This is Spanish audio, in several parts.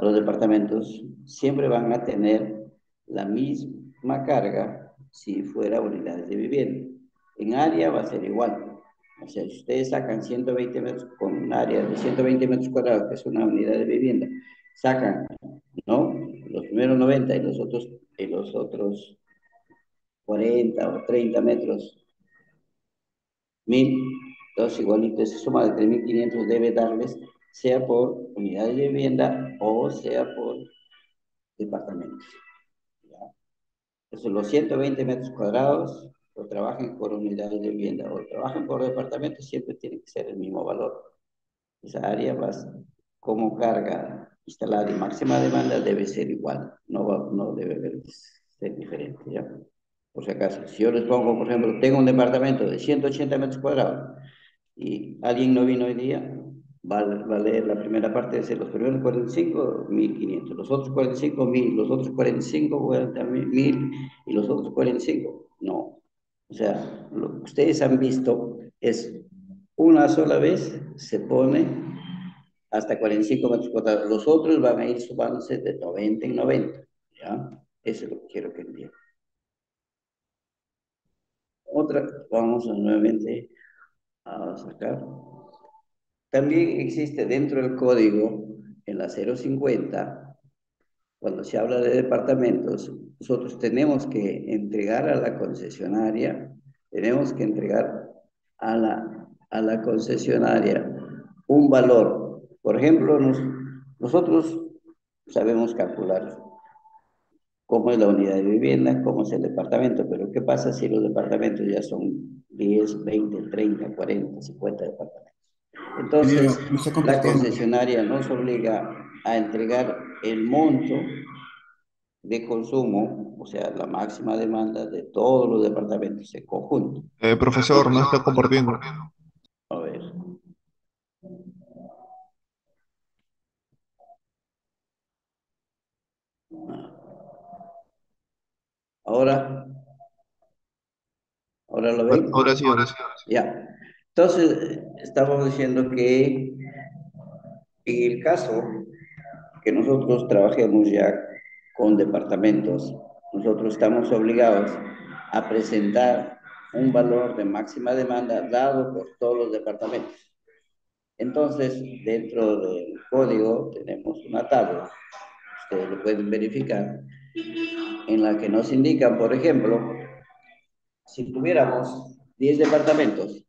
a los departamentos, siempre van a tener la misma carga si fuera unidades de vivienda. En área va a ser igual. O sea, si ustedes sacan 120 metros con un área de 120 metros cuadrados, que es una unidad de vivienda, sacan, ¿no? Los primeros 90 y los otros, y los otros 40 o 30 metros, 1000, entonces igualito esa suma de 3.500 debe darles, sea por unidades de vivienda o sea por departamentos. ¿ya? Entonces los 120 metros cuadrados o trabajen por unidades de vivienda o trabajen por departamentos, siempre tiene que ser el mismo valor. Esa área va, como carga instalada y máxima demanda debe ser igual, no, va, no debe ser diferente, ¿ya? Por si acaso, si yo les pongo, por ejemplo, tengo un departamento de 180 metros cuadrados y alguien no vino hoy día, va, la primera parte, de los primeros 45, 1500, los otros 45, 1000, los otros 45, 40, 1000 y los otros 45. No, o sea, lo que ustedes han visto es una sola vez se pone hasta 45 metros cuadrados. Los otros van a ir sumándose de 90 en 90. ¿Ya? Eso es lo que quiero que entiendan. Otra, vamos nuevamente a sacar. También existe dentro del código, en la 050, cuando se habla de departamentos, nosotros tenemos que entregar a la concesionaria, tenemos que entregar a la, a la concesionaria un valor. Por ejemplo, nosotros sabemos calcular cómo es la unidad de vivienda, cómo es el departamento, pero ¿qué pasa si los departamentos ya son 10, 20, 30, 40, 50 departamentos? Entonces, la concesionaria nos obliga a entregar el monto de consumo, o sea, la máxima demanda de todos los departamentos en conjunto. Eh, profesor, no está compartiendo. A ver. Ahora. Ahora lo ven. Ahora sí, ahora sí. Ya. Entonces, estamos diciendo que en el caso que nosotros trabajemos ya con departamentos, nosotros estamos obligados a presentar un valor de máxima demanda dado por todos los departamentos. Entonces, dentro del código tenemos una tabla, ustedes lo pueden verificar, en la que nos indican, por ejemplo, si tuviéramos 10 departamentos,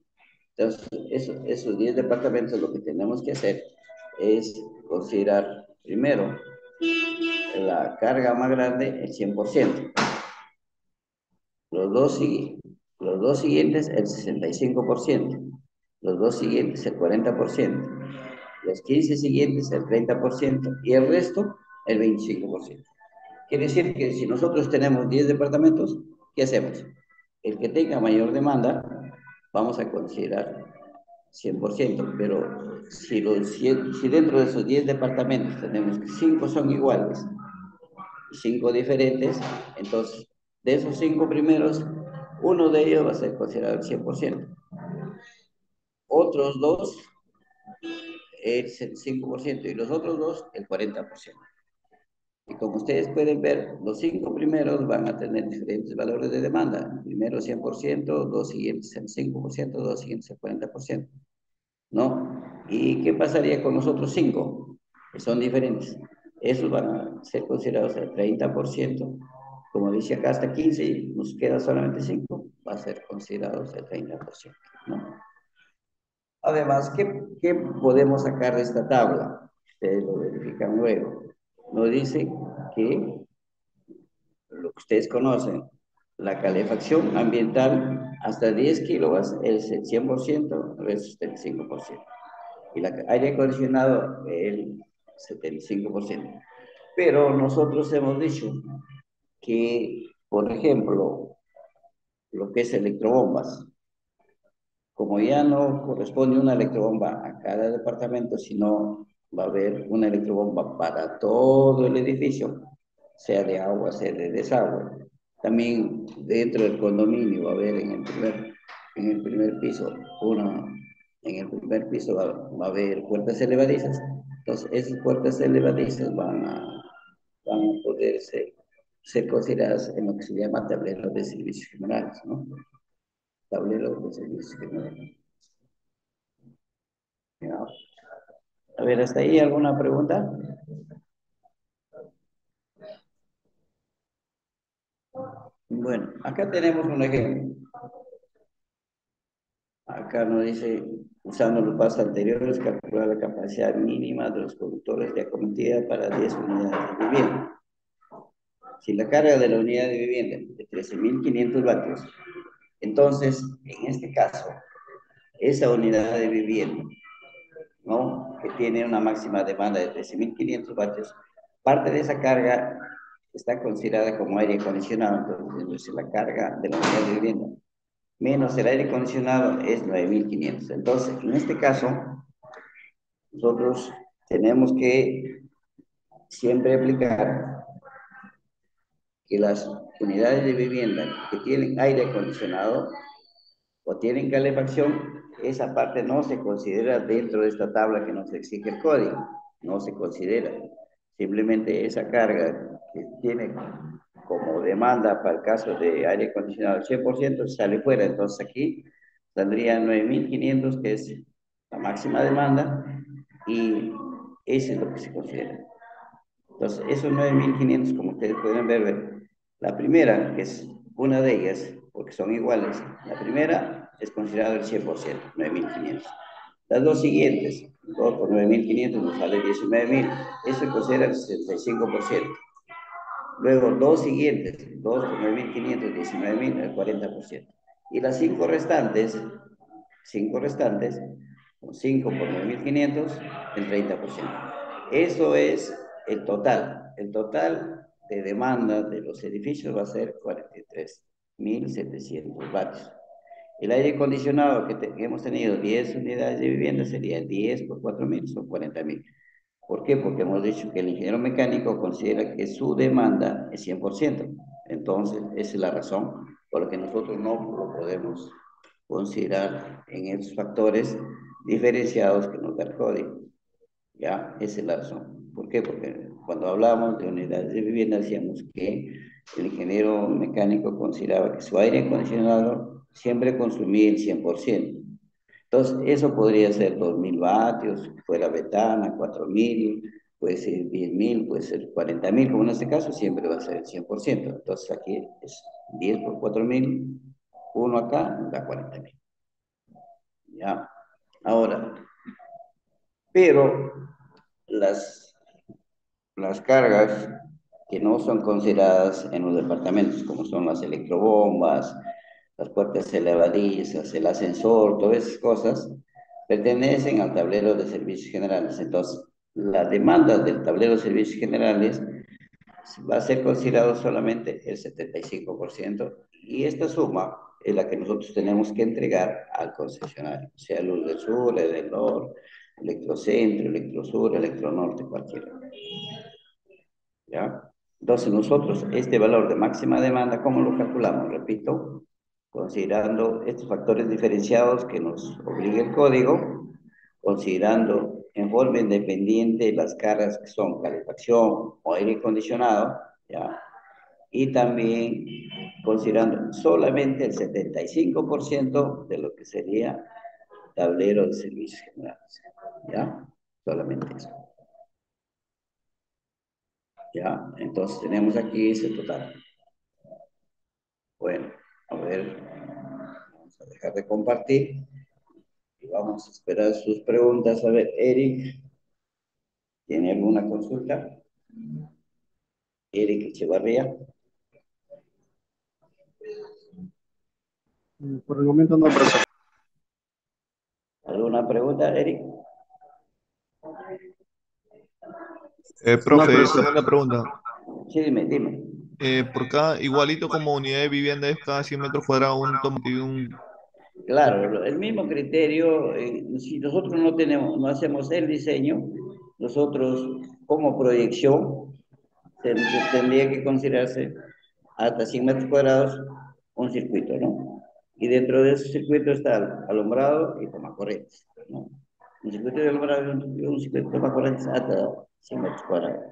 entonces esos, esos 10 departamentos lo que tenemos que hacer es considerar primero la carga más grande, el 100%. Los dos, los dos siguientes, el 65%. Los dos siguientes, el 40%. Los 15 siguientes, el 30%. Y el resto, el 25%. Quiere decir que si nosotros tenemos 10 departamentos, ¿qué hacemos? El que tenga mayor demanda, vamos a considerar 100%, pero si, los, si dentro de esos 10 departamentos tenemos que 5 son iguales y 5 diferentes, entonces de esos 5 primeros, uno de ellos va a ser considerado el 100%. Otros dos, el 5% y los otros dos, el 40%. Y como ustedes pueden ver, los cinco primeros van a tener diferentes valores de demanda. primero 100%, dos siguientes el 5%, dos siguientes el 40%. ¿No? ¿Y qué pasaría con los otros cinco? Que son diferentes. Esos van a ser considerados el 30%. Como dice acá, hasta 15 y nos queda solamente 5, va a ser considerados el 30%. ¿no? Además, ¿qué, ¿qué podemos sacar de esta tabla? Ustedes lo verifican luego nos dice que lo que ustedes conocen, la calefacción ambiental hasta 10 kilowatts es el 100%, el resto es el 5%. Y el aire acondicionado el 75%. Pero nosotros hemos dicho que, por ejemplo, lo que es electrobombas, como ya no corresponde una electrobomba a cada departamento, sino va a haber una electrobomba para todo el edificio, sea de agua, sea de desagüe. También dentro del condominio va a haber en el primer, en el primer piso, uno, en el primer piso va, a haber puertas elevadizas. Entonces, esas puertas elevadizas van a, van a poder ser, ser consideradas en lo que se llama tablero de servicios generales, ¿no? Tablero de servicios generales. A ver, ¿hasta ahí alguna pregunta? Bueno, acá tenemos un ejemplo. Acá nos dice, usando los pasos anteriores, calcular la capacidad mínima de los conductores de acometida para 10 unidades de vivienda. Si la carga de la unidad de vivienda es de 13.500 vatios, entonces, en este caso, esa unidad de vivienda, ¿no? que tiene una máxima demanda de 13.500 vatios, parte de esa carga está considerada como aire acondicionado, entonces la carga de la unidad de vivienda menos el aire acondicionado es 9500. Entonces, en este caso, nosotros tenemos que siempre aplicar que las unidades de vivienda que tienen aire acondicionado o tienen calefacción, esa parte no se considera dentro de esta tabla que nos exige el código, no se considera. Simplemente esa carga que tiene como demanda para el caso de aire acondicionado al 100% sale fuera. Entonces aquí saldría 9.500, que es la máxima demanda, y eso es lo que se considera. Entonces, esos 9.500, como ustedes pueden ver, la primera, que es una de ellas, porque son iguales, la primera es considerada el 100%, 9.500. Las dos siguientes, 2 por 9.500 nos sale 19.000, eso considera el 65%. Luego, dos siguientes, 2 por 9.500, 19.000, el 40%. Y las cinco restantes, cinco restantes, 5 por 9.500, el 30%. Eso es el total. El total de demanda de los edificios va a ser 43.700 vatios. El aire acondicionado que hemos tenido 10 unidades de vivienda sería 10 por 4.000, son 40.000. ¿Por qué? Porque hemos dicho que el ingeniero mecánico considera que su demanda es 100%. Entonces, esa es la razón por la que nosotros no lo podemos considerar en esos factores diferenciados que nos da el código. ¿Ya? Esa es la razón. ¿Por qué? Porque cuando hablamos de unidades de vivienda decíamos que el ingeniero mecánico consideraba que su aire acondicionado siempre consumía el 100%. Entonces, eso podría ser 2.000 vatios, fuera betana, 4.000, puede ser 10.000, puede ser 40.000, como en este caso, siempre va a ser el 100%. Entonces, aquí es 10 por 4.000, uno acá da 40.000. ¿Ya? Ahora, pero las, las cargas que no son consideradas en los departamentos, como son las electrobombas, las puertas elevadizas, el ascensor, todas esas cosas, pertenecen al tablero de servicios generales. Entonces, la demanda del tablero de servicios generales va a ser considerado solamente el 75% y esta suma es la que nosotros tenemos que entregar al concesionario, sea Luz del Sur, del Norte, Electrocentro, Electrosur, Electronorte, cualquiera. ¿Ya? Entonces nosotros este valor de máxima demanda, ¿cómo lo calculamos? Repito, considerando estos factores diferenciados que nos obliga el código, considerando en forma independiente las cargas que son calefacción o aire acondicionado, ¿ya? y también considerando solamente el 75% de lo que sería tablero de servicios generales. ¿Ya? Solamente eso. ¿Ya? Entonces tenemos aquí ese total. Bueno. A ver, dejar de compartir y vamos a esperar sus preguntas. A ver, Eric, ¿tiene alguna consulta? Eric Echevarría. Por el momento no, profesor. ¿Alguna pregunta, Eric? Eh, profe, no, una pregunta. Sí, dime, dime. Eh, por cada, igualito como unidad de vivienda es cada 100 metros cuadrados un, un... Claro, el mismo criterio, eh, si nosotros no tenemos, no hacemos el diseño, nosotros como proyección tendría que considerarse hasta 100 metros cuadrados un circuito, ¿no? Y dentro de ese circuito está alumbrado y toma corrientes, ¿no? Un circuito de alumbrado un circuito de corriente hasta 100 metros cuadrados.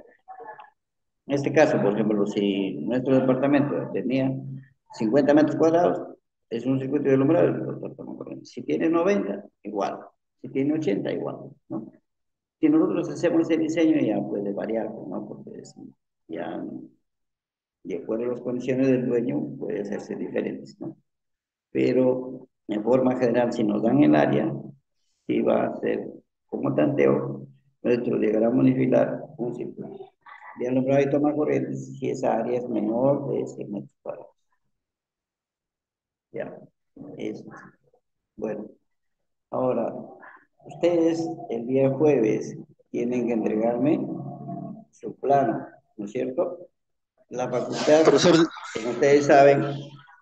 En este caso, por ejemplo, si nuestro departamento tenía 50 metros cuadrados, es un circuito de alumbrado, si tiene 90, igual. Si tiene 80, igual, ¿no? Si nosotros hacemos ese diseño ya puede variar, ¿no? Porque ya de acuerdo a las condiciones del dueño puede hacerse diferentes, ¿no? Pero en forma general, si nos dan el área, sí va a ser como tanteo, nuestro diagrama unificar un círculo de alumbrado y toma corriente si esa área es menor de 100 metros cuadrados. Ya, eso. Bueno, ahora, ustedes el día jueves tienen que entregarme su plano, ¿no es cierto? La facultad, como ustedes saben,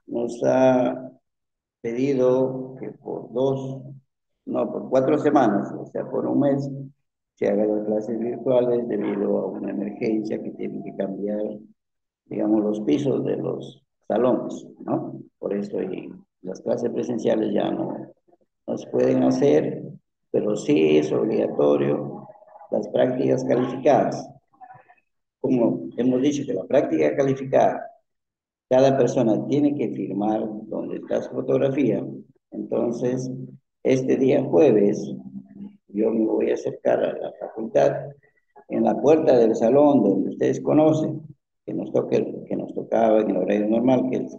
nos ha pedido que por dos, no, por cuatro semanas, o sea, por un mes, se hagan las clases virtuales debido a una emergencia que tiene que cambiar, digamos, los pisos de los salones, ¿no? Por eso y las clases presenciales ya no, no se pueden hacer, pero sí es obligatorio las prácticas calificadas. Como hemos dicho que la práctica calificada, cada persona tiene que firmar donde está su fotografía. Entonces, este día jueves, yo me voy a acercar a la facultad en la puerta del salón donde ustedes conocen, que nos, toque, que nos tocaba en el horario normal, que es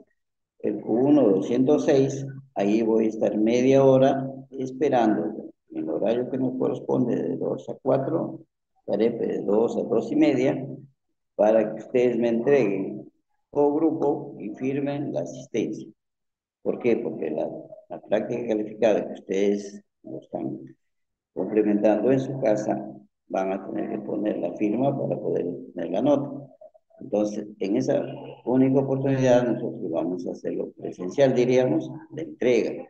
el Q1 206, ahí voy a estar media hora esperando en el horario que nos corresponde de 2 a 4, estaré de 2 a 2 y media, para que ustedes me entreguen o grupo y firmen la asistencia. ¿Por qué? Porque la, la práctica calificada que ustedes están complementando en su casa, van a tener que poner la firma para poder tener la nota. Entonces, en esa única oportunidad, nosotros vamos a hacerlo presencial, diríamos, de entrega.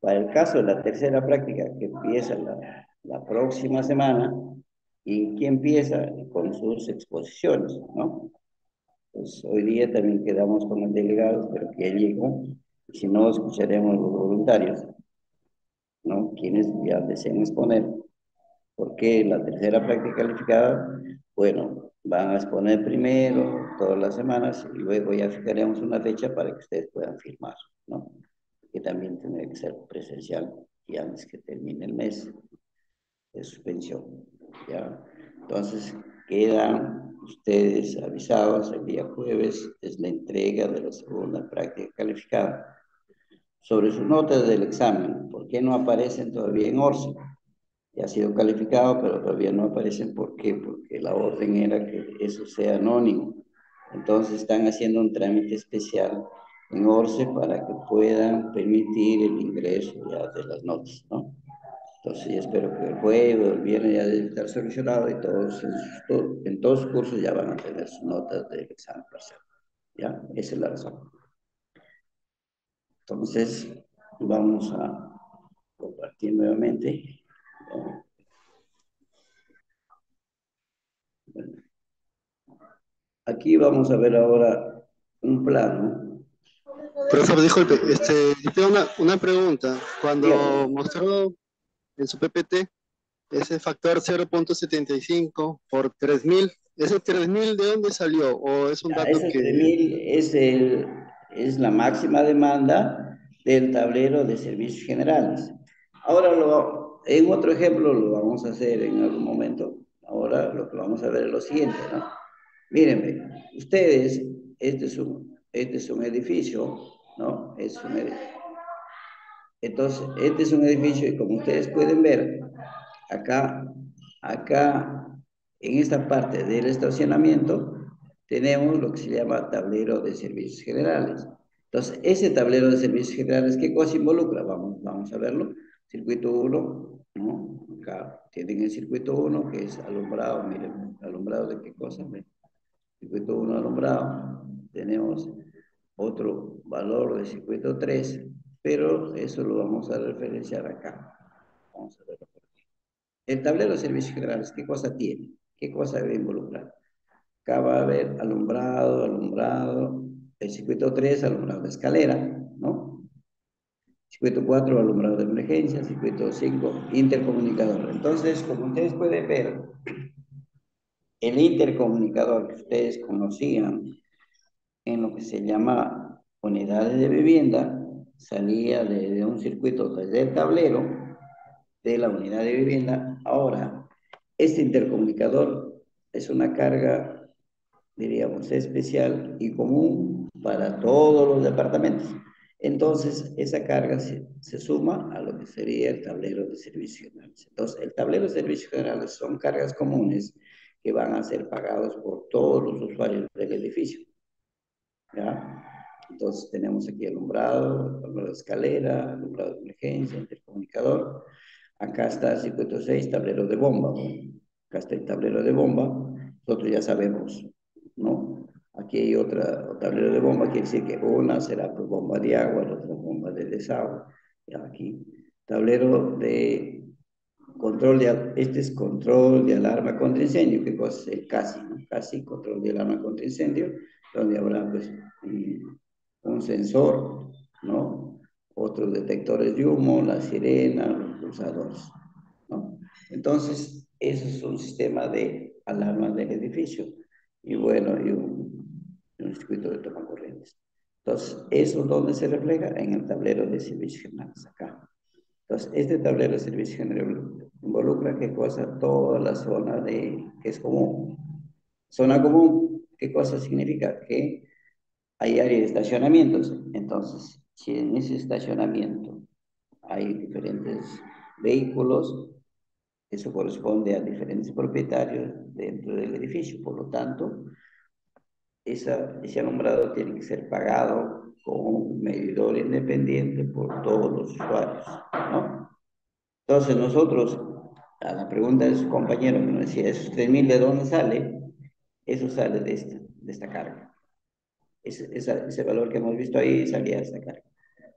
Para el caso de la tercera práctica, que empieza la, la próxima semana, y que empieza con sus exposiciones, ¿no? Pues hoy día también quedamos con el delegado, pero que él llegó, si no, escucharemos los voluntarios, ¿no? Quienes ya deseen exponer. Porque la tercera práctica calificada, bueno, van a exponer primero todas las semanas y luego ya fijaremos una fecha para que ustedes puedan firmar, ¿no? Que también tendría que ser presencial y antes que termine el mes de suspensión, ¿ya? Entonces, quedan ustedes avisados el día jueves, es la entrega de la segunda práctica calificada. Sobre sus notas del examen, ¿por qué no aparecen todavía en ORCE? Ya ha sido calificado, pero todavía no aparecen. ¿Por qué? Porque la orden era que eso sea anónimo. Entonces están haciendo un trámite especial en ORCE para que puedan permitir el ingreso ya de las notas, ¿no? Entonces espero que el jueves o el viernes ya debe estar solucionado y todos en, en todos los cursos ya van a tener sus notas del examen parcial. ¿Ya? Esa es la razón. Entonces, vamos a compartir nuevamente. Aquí vamos a ver ahora un plano. Profesor, disculpe, este, tengo una, una pregunta. Cuando mostró en su PPT ese factor 0.75 por 3000, ¿ese 3000 de dónde salió? ¿O es un dato ese que.? 3000 es, el, es la máxima demanda del tablero de servicios generales. Ahora, lo, en otro ejemplo, lo vamos a hacer en algún momento. Ahora lo que vamos a ver es lo siguiente, ¿no? Mírenme, ustedes, este es un, este es un edificio, ¿no? Es un edificio. Entonces, este es un edificio y como ustedes pueden ver, acá, acá, en esta parte del estacionamiento, tenemos lo que se llama tablero de servicios generales. Entonces, ese tablero de servicios generales, ¿qué cosa involucra? Vamos, vamos a verlo. Circuito 1, ¿no? Acá tienen el circuito 1, que es alumbrado, miren, alumbrado de qué cosa, Circuito 1 alumbrado. Tenemos otro valor de circuito 3, pero eso lo vamos a referenciar acá. Vamos a verlo por aquí. El tablero de servicios generales, ¿qué cosa tiene? ¿Qué cosa debe involucrar? Acá va a haber alumbrado, alumbrado, el circuito 3, alumbrado de escalera. Circuito 4, alumbrado de emergencia. Circuito 5, intercomunicador. Entonces, como ustedes pueden ver, el intercomunicador que ustedes conocían en lo que se llama unidades de vivienda, salía de, un circuito desde el tablero de la unidad de vivienda. Ahora, este intercomunicador es una carga, diríamos, especial y común para todos los departamentos. Entonces, esa carga se, suma a lo que sería el tablero de servicios generales. Entonces, el tablero de servicios generales son cargas comunes que van a ser pagados por todos los usuarios del edificio. ¿Ya? Entonces tenemos aquí alumbrado, alumbrado de escalera, alumbrado de emergencia, intercomunicador. Acá está el circuito 6, tablero de bomba. Acá está el tablero de bomba. Nosotros ya sabemos, ¿no? Aquí hay otra tablero de bomba, quiere decir que una será por bomba de agua, la otra bomba de desagüe. aquí, tablero de control de, este es control de alarma contra incendio, que es el CASI, ¿no? CASI, control de alarma contra incendio, donde habrá pues un sensor, ¿no? Otros detectores de humo, la sirena, los pulsadores, ¿no? Entonces, eso es un sistema de alarma del edificio. Y bueno, y un, circuito de toma corrientes. Entonces, ¿eso dónde se refleja? En el tablero de servicios generales, acá. Entonces, este tablero de servicios generales involucra qué cosa? Toda la zona de, que es común. Zona común, ¿qué cosa significa? Que hay área de estacionamientos. Entonces, si en ese estacionamiento hay diferentes vehículos, eso corresponde a diferentes propietarios dentro del edificio. Por lo tanto, esa, ese alumbrado tiene que ser pagado con un medidor independiente por todos los usuarios, ¿no? Entonces nosotros, a la pregunta de su compañero que nos decía, ¿esos 3.000 de dónde sale? Eso sale de esta, de esta carga ese, valor que hemos visto ahí salía de esta carga.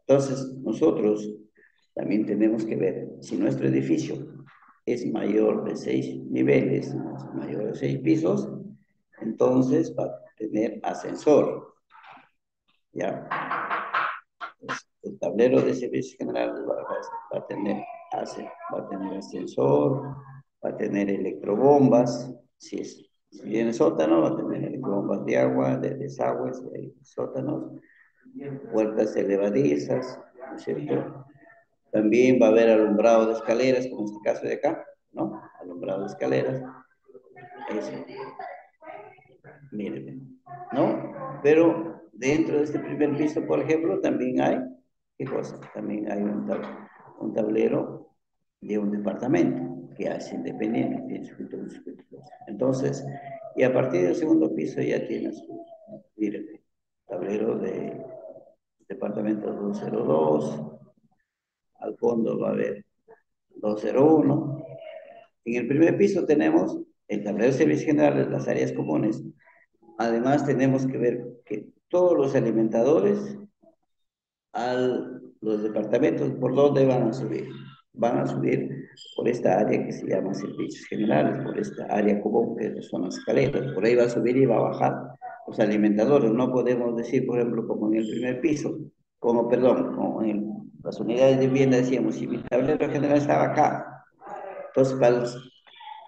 Entonces, nosotros también tenemos que ver si nuestro edificio es mayor de seis niveles, mayor de seis pisos, entonces va tener ascensor. ¿Ya? el tablero de servicios generales va, a tener, va a tener ascensor, va a tener electrobombas, si es si viene sótano, va a tener bombas de agua, de desagües, de sótanos, puertas elevadizas, ¿no es cierto? También va a haber alumbrado de escaleras, como este caso de acá, ¿no? Alumbrado de escaleras. Ese. Miren, ¿no? Pero dentro de este primer piso, por ejemplo, también hay, ¿qué cosa? También hay un, un tablero de un departamento que hace independiente, tiene circuito 1, circuito 2. Entonces, y a partir del segundo piso ya tienes miren, tablero de departamento 202, al fondo va a haber 201. En el primer piso tenemos el tablero de servicios generales, las áreas comunes. Además, tenemos que ver que todos los alimentadores a los departamentos, ¿por dónde van a subir? van a subir por esta área que se llama servicios generales, por esta área común que son las escaleras, por ahí va a subir y va a bajar los alimentadores. No podemos decir, por ejemplo, como en el primer piso, como, perdón, como en las unidades de vivienda decíamos, si mi tablero general estaba acá, entonces para,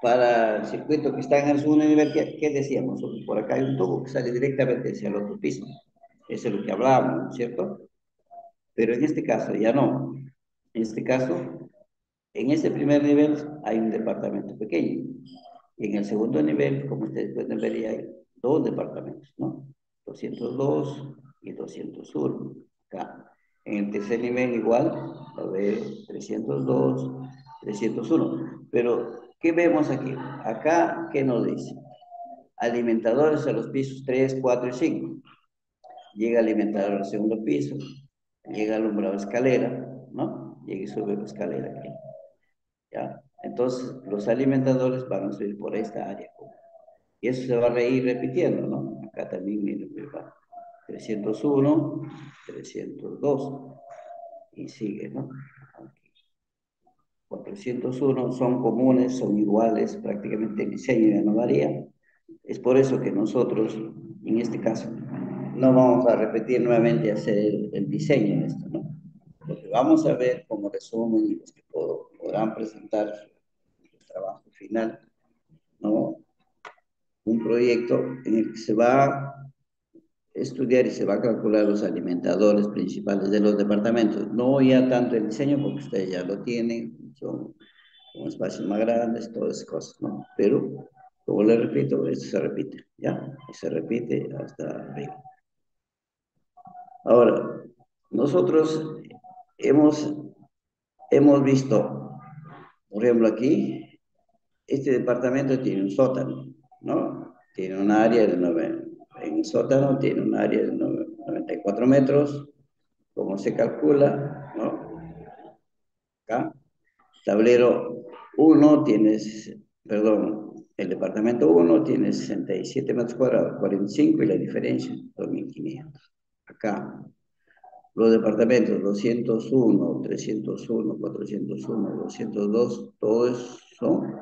para el circuito que está en segundo nivel, ¿qué, ¿qué, decíamos? Por acá hay un tubo que sale directamente hacia el otro piso. Eso es lo que hablábamos, ¿cierto? Pero en este caso ya no. En este caso, en ese primer nivel hay un departamento pequeño. Y en el segundo nivel, como ustedes pueden ver, hay dos departamentos, ¿no? 202 y 201. Acá. En el tercer nivel igual, a haber 302, 301. Pero, ¿qué vemos aquí? Acá, ¿qué nos dice? Alimentadores a los pisos 3, 4 y 5. Llega alimentador al segundo piso, llega alumbrado escalera, ¿no? Llega y sube la escalera aquí. ¿ya? Entonces, los alimentadores van a subir por esta área. Y eso se va a ir repitiendo, ¿no? Acá también, miren, 301, 302, y sigue, ¿no? Aquí. 401 son comunes, son iguales, prácticamente el diseño ya no varía. Es por eso que nosotros, en este caso, no vamos a repetir nuevamente hacer el, diseño de esto, ¿no? Porque vamos a ver como resumen y los que podrán presentar el trabajo final, ¿no? Un proyecto en el que se va estudiar y se va a calcular los alimentadores principales de los departamentos, no ya tanto el diseño, porque ustedes ya lo tienen, son, son espacios más grandes, todas esas cosas, ¿no? Pero, como les repito, esto se repite, ¿ya? Y se repite hasta arriba. Ahora, nosotros hemos, hemos visto, por ejemplo aquí, este departamento tiene un sótano, ¿no? Tiene un área de 9, en el sótano tiene un área de 94 metros, como se calcula, ¿no? Acá, tablero 1 tienes, perdón, el departamento 1 tiene 67 metros cuadrados, 45 y la diferencia, 2500. Acá, los departamentos 201, 301, 401, 202, todos son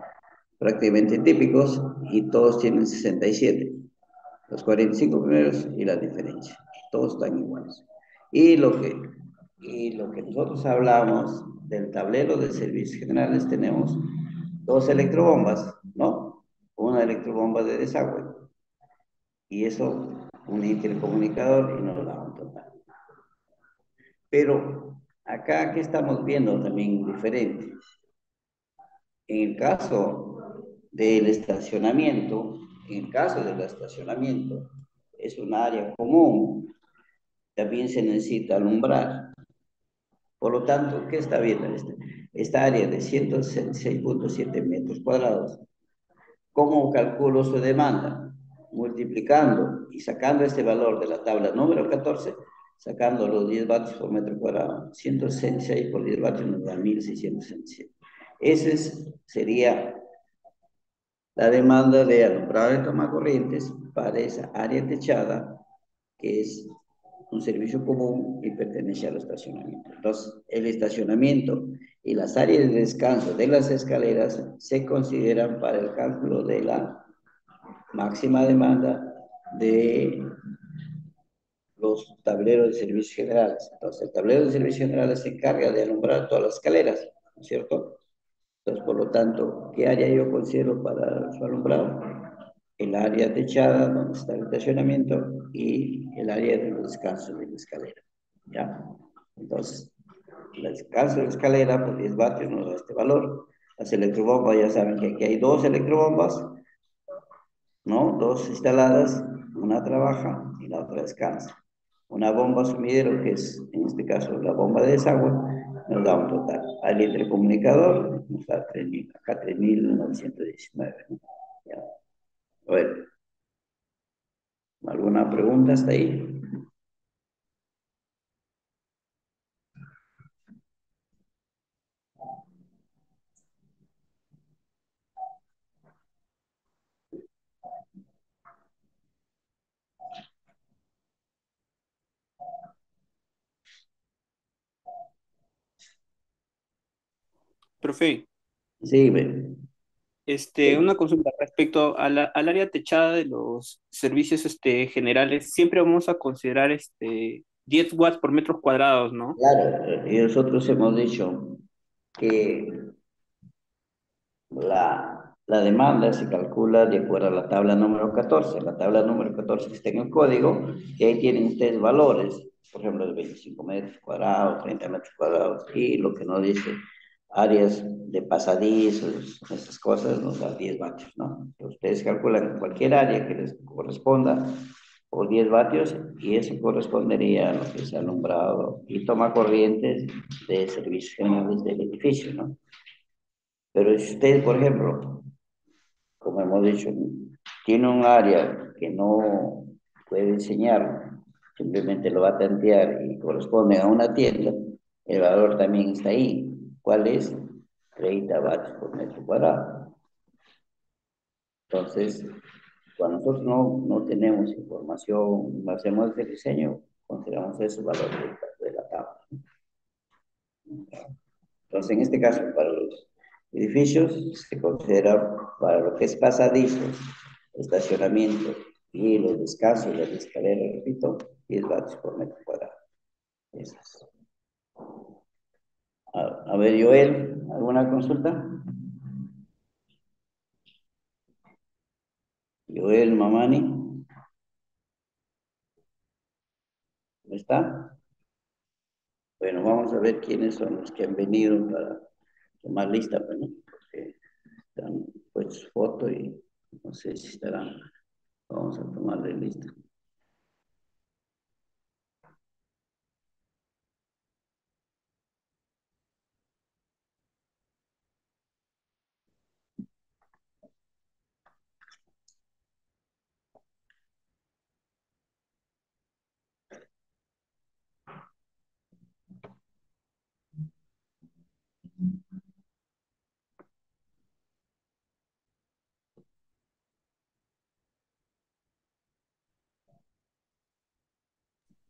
prácticamente típicos y todos tienen 67. Los 45 primeros y la diferencia. Todos están iguales. Y lo que, y lo que nosotros hablamos del tablero de servicios generales, tenemos dos electrobombas, ¿no? Una electrobomba de desagüe. Y eso, un intercomunicador y nos da un total. Pero acá, ¿qué estamos viendo también diferente? En el caso del estacionamiento, en el caso del estacionamiento, es un área común, también se necesita alumbrar. Por lo tanto, ¿qué está viendo? Esta, esta área de 166.7 metros cuadrados. ¿Cómo calculo su demanda? Multiplicando y sacando este valor de la tabla número 14, sacando los 10 vatios por metro cuadrado, 166 por 10 vatios nos da 1667. Esa sería la demanda de alumbrado de toma corrientes para esa área techada, que es un servicio común y pertenece al estacionamiento. Entonces, el estacionamiento y las áreas de descanso de las escaleras se consideran para el cálculo de la máxima demanda de los tableros de servicios generales. Entonces, el tablero de servicios generales se encarga de alumbrar todas las escaleras, ¿no es cierto? Entonces, por lo tanto, ¿qué área yo considero para su alumbrado? El área techada, donde está el estacionamiento, y el área de los descansos de la escalera. ¿Ya? Entonces, el descanso de la escalera, por 10 vatios nos da este valor. Las electrobombas, ya saben que aquí hay dos electrobombas, ¿no? Dos instaladas, una trabaja y la otra descansa una bomba sumidero, que es en este caso la bomba de desagüe, nos da un total. Al intercomunicador nos da 3.000, acá 3.919. ¿no? Ver, ¿alguna pregunta hasta ahí? Profe. Sí, Este, una consulta respecto a la, al área techada de los servicios este, generales, siempre vamos a considerar este, 10 watts por metros cuadrados, ¿no? Claro, y nosotros hemos dicho que la, la demanda se calcula de acuerdo a la tabla número 14, la tabla número 14 que está en el código, y ahí tienen ustedes valores, por ejemplo, de 25 metros cuadrados, 30 metros cuadrados, y lo que nos dice áreas de pasadizos, esas cosas, nos da 10 vatios, ¿no? Ustedes calculan cualquier área que les corresponda por 10 vatios y eso correspondería a lo que ha alumbrado y toma corrientes de servicios generales del edificio, ¿no? Pero si usted, por ejemplo, como hemos dicho, tiene un área que no puede enseñar, simplemente lo va a tantear y corresponde a una tienda, el valor también está ahí. ¿Cuál es? 30 vatios por metro cuadrado. Entonces, cuando nosotros no, no tenemos información, hacemos el diseño, consideramos ese valor de, de la tabla. Entonces, en este caso, para los edificios, se considera para lo que es pasadizos, estacionamiento y los descansos de la escalera, repito, 10 vatios por metro cuadrado. Eso es. A, ver, Joel, ¿alguna consulta? Joel Mamani. ¿No está? Bueno, vamos a ver quiénes son los que han venido para tomar lista, pues, ¿no? Porque están pues foto y no sé si estarán. Vamos a tomarle lista.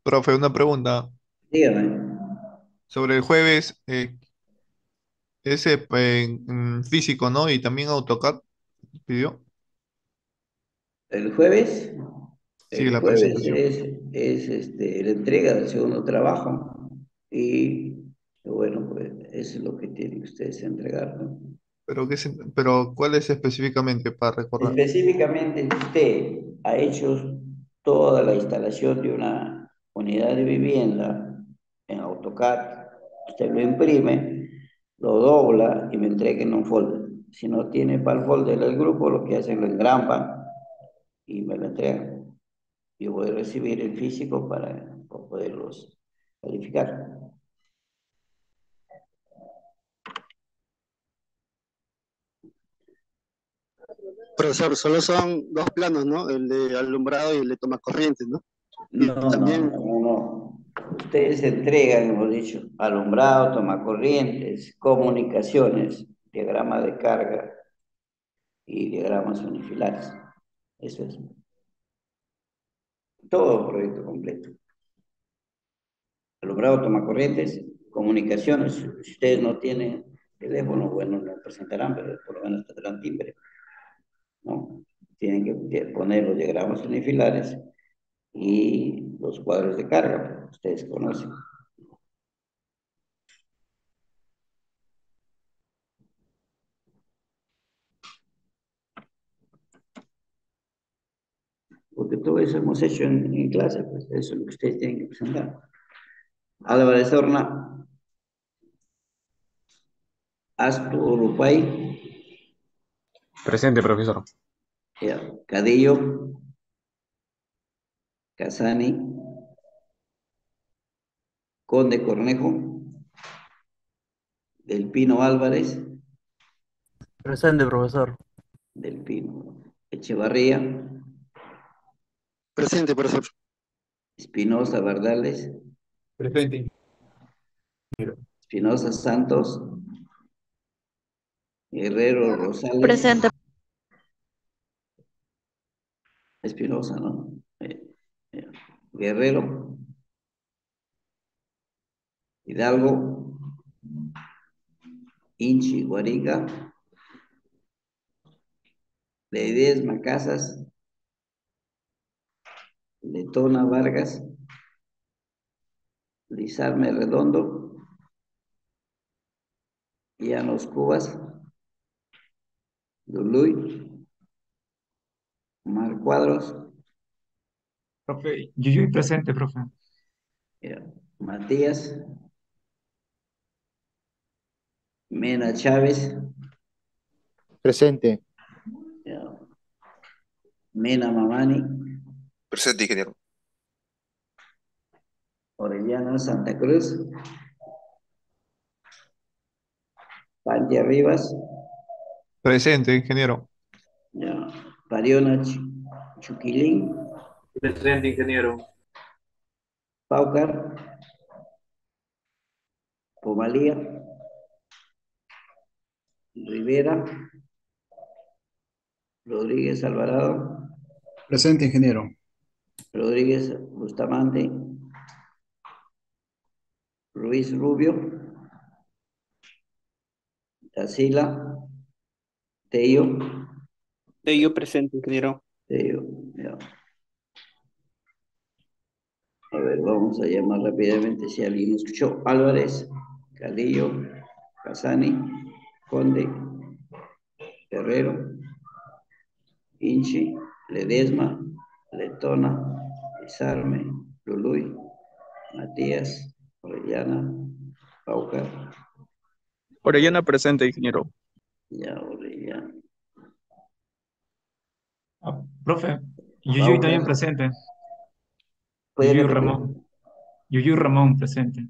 Profe, una pregunta. Dígame. Sobre el jueves, eh, ese en físico, ¿no? Y también AutoCAD pidió. El jueves, Sí, el la jueves es, es este, la entrega del segundo trabajo y bueno, pues eso es lo que tienen ustedes que entregar, ¿no? Pero, qué se- pero ¿cuál es específicamente para recordar? Específicamente, usted ha hecho toda la instalación de una unidad de vivienda en AutoCAD, usted lo imprime, lo dobla y me entrega en un folder. Si no tiene para el folder del grupo, lo que hacen lo engrampan y me lo entregan. Yo voy a recibir el físico para, poderlos calificar. Profesor, solo son dos planos, ¿no? El de alumbrado y el de toma corriente, ¿no? Y No, no, también, no, no. Ustedes entregan, hemos dicho, alumbrado, tomacorrientes, comunicaciones, diagrama de carga y diagramas unifilares. Eso es. Todo proyecto completo. Alumbrado, tomacorrientes, comunicaciones. Si ustedes no tienen teléfono, bueno, lo presentarán, pero por lo menos tendrán timbre. ¿no? Tienen que poner los diagramas unifilares y los cuadros de carga, ustedes conocen. Porque todo eso hemos hecho en, en clase, pues eso es lo que ustedes tienen que presentar. Álvarez Horna, Astu Urupay, Presente, profesor. Cadillo, Casani, Conde Cornejo, Del Pino Álvarez, Presente, profesor. Del Pino Echevarría, presente, profesor. Espinosa Verdales, Presente. Espinosa Santos, Guerrero Rosales. Presente. Espinosa, ¿no? Guerrero, Hidalgo, Inchi, Guarica, Ledesma Casas, Letona Vargas, Lizarme Redondo, Llanos Cubas, Duluy, Mar Cuadros, Profe, Yuyuy presente, profe. Matías, Mena Chávez, Presente. Mena Mamani, Presente, ingeniero. Orellana Santa Cruz, Pantia Rivas, Presente, ingeniero. ya, Pariona Ch- Chuquilín, Presente, ingeniero. Paucar, Pomalía, Rivera, Rodríguez Alvarado, Presente, ingeniero. Rodríguez Bustamante, Ruiz Rubio, Tacila, Tello, Tello presente, ingeniero. Tello, ya. A ver, vamos a llamar rápidamente si alguien escuchó. Álvarez, Calillo, Casani, Conde, Guerrero, Inchi, Ledesma, Letona, Isarme, Luluy, Matías, Orellana, Paucar, Orellana presente, ingeniero. ya Orellana. Ah, profe, Yuyuy también presente. ¿Puede Yuyuy repetir? Ramón. Yuyuy Ramón presente.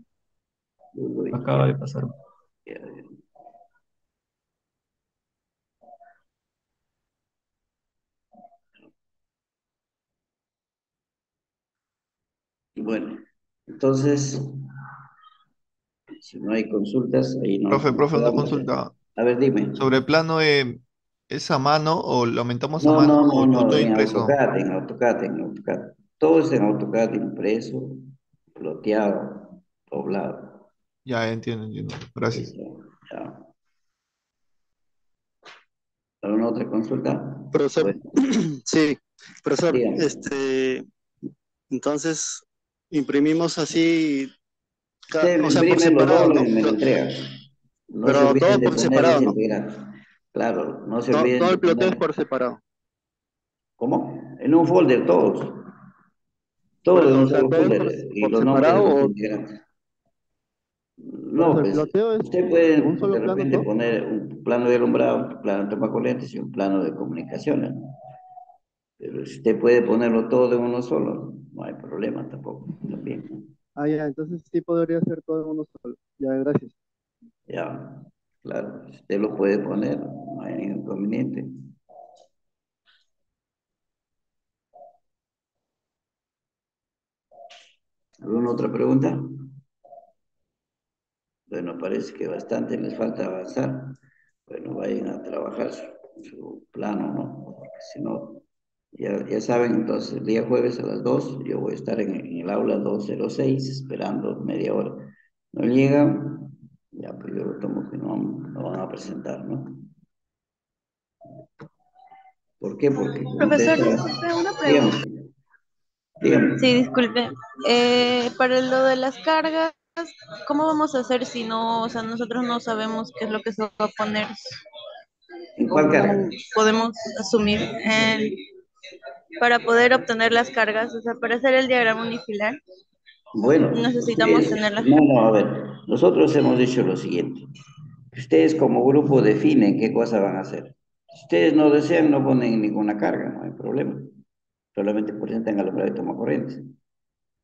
Acaba ya, de pasar. ya, ya. Bueno, entonces, si no hay consultas, ahí no. Profe, profe, una consulta. A ver, dime. Sobre el plano, eh, ¿es a mano o lo aumentamos a No, mano no, o, no, no, todo en impreso? AutoCAD, en AutoCAD, en AutoCAD. Todo es en AutoCAD impreso, ploteado, poblado. Ya entiendo, entiendo. Gracias. Ya. ¿Alguna otra consulta? Profesor, Bueno, sí, profesor, Dígame. este, entonces imprimimos así, ca- usted o sea, por separado, ¿no? y me lo Lo- entrega. No Pero todo por separado. Claro, no se Todo, olviden todo el ploteo es por separado. ¿Cómo? En un folder todos. Por Todo en eso, un o sea, por, y por los nombres de los integrantes. No, pues usted puede de repente poner un plano de alumbrado, un plano de toma corrientes y un plano de comunicaciones. Pero si usted puede ponerlo todo en uno solo, no hay problema tampoco. También. Ah, ya, entonces sí podría ser todo en uno solo. Ya, gracias. Ya, claro, si usted lo puede poner, no hay ningún inconveniente. ¿Alguna otra pregunta? Bueno, parece que bastante les falta avanzar. Bueno, vayan a trabajar su, su plano, ¿no? Porque si no, ya, ya saben, entonces el día jueves a las 2 yo voy a estar en, en el aula 206 esperando media hora. No llegan, ya pues yo lo tomo que no, no van a presentar, ¿no? ¿Por qué? Porque Profesor, una pregunta. Dígame. Sí, disculpe. Eh, para lo de las cargas, ¿cómo vamos a hacer si no, o sea, nosotros no sabemos qué es lo que se va a poner? ¿En cuál carga? ¿Cómo podemos asumir el- para poder obtener las cargas, o sea, para hacer el diagrama unifilar? Bueno, Necesitamos ustedes- tenerlas. No, no, a ver, nosotros hemos dicho lo siguiente. Ustedes como grupo definen qué cosa van a hacer. Si ustedes no desean, no ponen ninguna carga, no hay problema. Solamente presentan alumbrado y toma corrientes.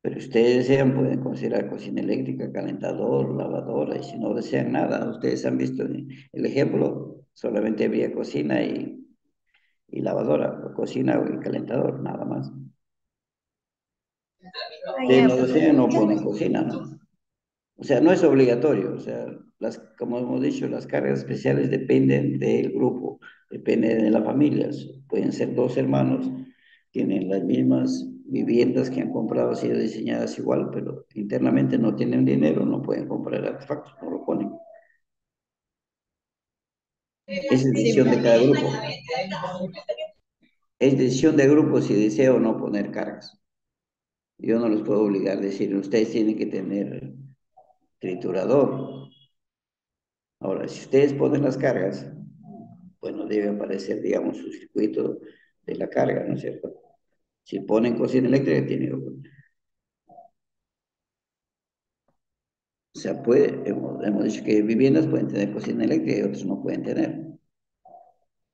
Pero si ustedes desean, pueden considerar cocina eléctrica, calentador, lavadora, y si no desean nada, ustedes han visto el ejemplo, solamente había cocina y, y lavadora, o cocina y calentador, nada más. Ustedes no desean, no ponen cocina, ¿no? O sea, no es obligatorio, o sea, las, como hemos dicho, las cargas especiales dependen del grupo, dependen de la familia. Pueden ser dos hermanos, tienen las mismas viviendas que han comprado, sido diseñadas igual, pero internamente no tienen dinero, no pueden comprar artefactos, no lo ponen. Es decisión de cada grupo. Es decisión de grupo si desea o no poner cargas. Yo no los puedo obligar a decir, ustedes tienen que tener triturador. Ahora, si ustedes ponen las cargas, bueno, debe aparecer, digamos, su circuito de la carga, ¿no es cierto? Si ponen cocina eléctrica, tiene que. O sea, puede, hemos, hemos dicho que viviendas pueden tener cocina eléctrica y otros no pueden tener.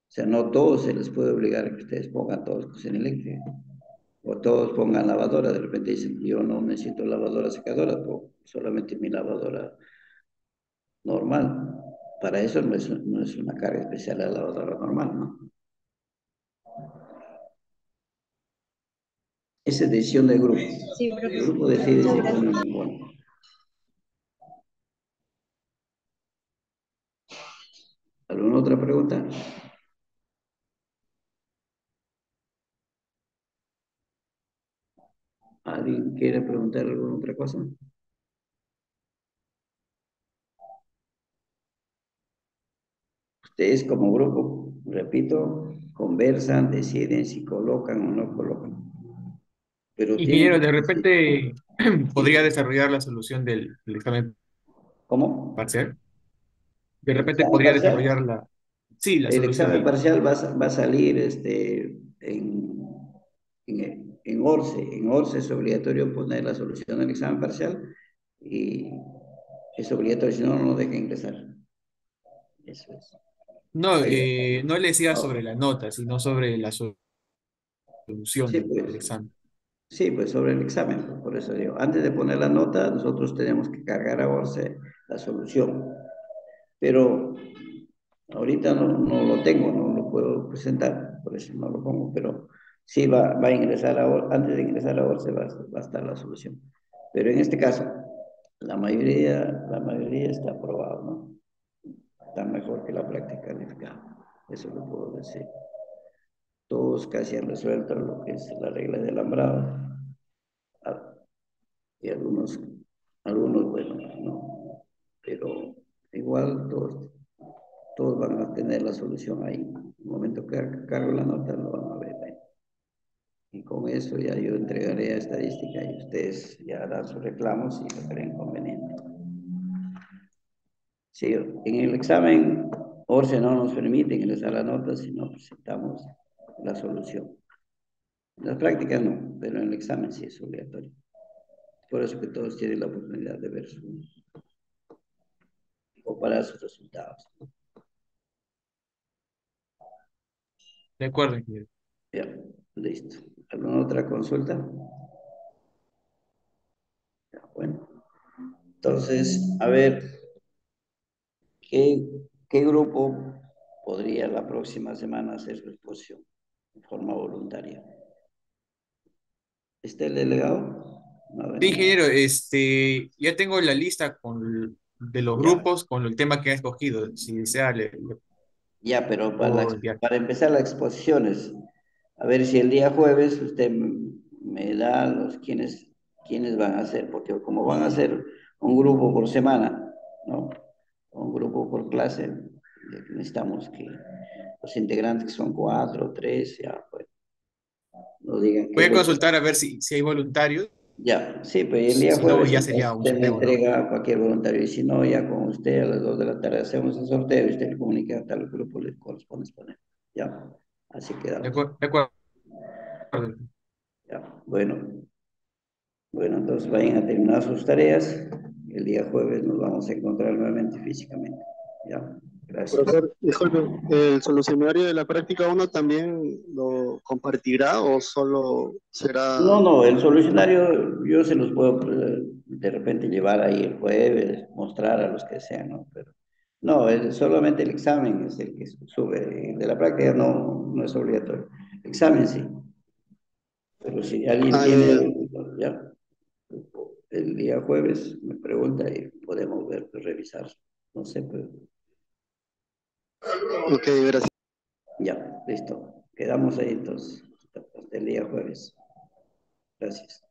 O sea, no todos se les puede obligar a que ustedes pongan todos cocina eléctrica. O todos pongan lavadora, de repente dicen, yo no necesito lavadora secadora, solamente mi lavadora normal. Para eso no es, no es una carga especial la lavadora normal, ¿no? Es decisión del grupo. Sí, El grupo decide si ponen ninguna. ¿Alguna otra pregunta? ¿Alguien quiere preguntar alguna otra cosa? Ustedes como grupo, repito, conversan, deciden si colocan o no colocan. Pero tienen- de repente podría desarrollar la solución del, del examen ¿Cómo? parcial. De repente podría parcial. desarrollar la... Sí, la El solución. examen parcial va, a- va a salir este, en, en, en ORCE. En ORCE es obligatorio poner la solución del examen parcial y es obligatorio, si no, no lo deja ingresar. Eso es. No, eh, no le decía Ah, sobre la nota, sino sobre la so- solución Sí, del, pues. del examen. Sí, pues sobre el examen, por eso digo, antes de poner la nota, nosotros tenemos que cargar a ORCE la solución. Pero ahorita no, no lo tengo, no lo puedo presentar, por eso no lo pongo, pero sí va, va a ingresar a ORCE, antes de ingresar a ORCE va, va a estar la solución. Pero en este caso, la mayoría, la mayoría está aprobado, ¿no? Está mejor que la práctica calificada, eso lo puedo decir. Todos casi han resuelto lo que es la regla de alambrado. Ah, Y algunos, algunos, bueno, no, pero igual todos, todos van a tener la solución ahí. En el momento que cargo la nota, lo van a ver ahí. Y con eso ya yo entregaré a estadística y ustedes ya harán sus reclamos y lo creen conveniente. Sí, en el examen, ORCE no nos permite ingresar la nota si no presentamos la solución. En las prácticas no, pero en el examen sí es obligatorio. Por eso que todos tienen la oportunidad de ver su, comparar sus resultados. De acuerdo, ingeniero. Ya, listo. ¿Alguna otra consulta? Bueno. Entonces, a ver, ¿qué, qué grupo podría la próxima semana hacer su exposición de forma voluntaria? ¿Está el delegado? Sí, ingeniero, este, ya tengo la lista con, de los Ya. grupos con el tema que ha escogido. Si desea, le, le Ya, pero para, la- enviar. para empezar las exposiciones, a ver si el día jueves usted me da los quienes, quiénes van a hacer, porque como van a ser un grupo por semana, ¿no? Un grupo por clase, necesitamos que los integrantes que son cuatro, tres, ya, pues, no digan que... Voy a consultar a ver si, si hay voluntarios. Ya, sí, pues el día Si no, jueves ya sería un usted me ¿no? entrega a cualquier voluntario y si no, ya con usted a las dos de la tarde hacemos el sorteo y usted le comunica a tal grupo le corresponde exponer. Ya, así De acuerdo. De acuerdo. Ya, bueno. Bueno, entonces vayan a terminar sus tareas. El día jueves nos vamos a encontrar nuevamente físicamente. Ya, gracias. Profesor, disculpe, ¿el solucionario de la práctica 1 también lo compartirá o solo será...? No, no, el solucionario yo se los puedo eh, de repente llevar ahí el jueves, mostrar a los que sean, ¿no? Pero no, el- solamente el examen es el que sube. El de la práctica no, no es obligatorio. El examen sí. Pero si alguien Ah, tiene, ya, el día jueves me pregunta y podemos ver, pues, revisar. No sé, pero Ok, gracias. ya, listo. Quedamos ahí entonces, hasta el día jueves. Gracias.